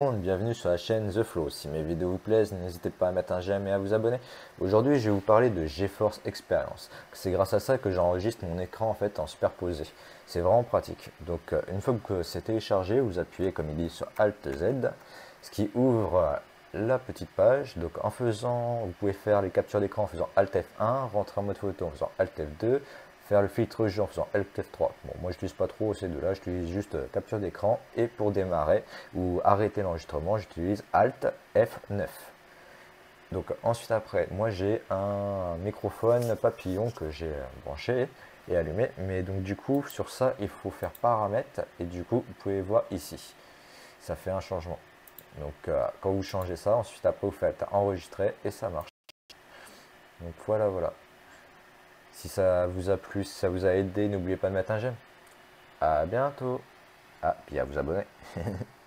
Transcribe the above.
bienvenue sur la chaîne The Flow. Si mes vidéos vous plaisent, n'hésitez pas à mettre un j'aime et à vous abonner. Aujourd'hui, je vais vous parler de GeForce Experience. C'est grâce à ça que j'enregistre mon écran en fait en superposé. C'est vraiment pratique. Donc, euh, une fois que c'est téléchargé, vous appuyez comme il dit sur Alt Z, ce qui ouvre la petite page. Donc, en faisant, vous pouvez faire les captures d'écran en faisant Alt F1, rentrer en mode photo en faisant Alt F2, faire le filtre jeu en faisant Alt F3. Bon, moi j'utilise pas trop ces deux-là, j'utilise juste euh, capture d'écran et pour démarrer ou arrêter l'enregistrement, j'utilise Alt F9. Donc ensuite après, moi j'ai un microphone papillon que j'ai euh, branché et allumé, mais donc du coup sur ça il faut faire paramètres et du coup vous pouvez voir ici, ça fait un changement. Donc euh, quand vous changez ça, ensuite après vous faites enregistrer et ça marche. Donc voilà voilà. Si ça vous a plu, si ça vous a aidé, n'oubliez pas de mettre un j'aime. À bientôt. Ah, puis à vous abonner.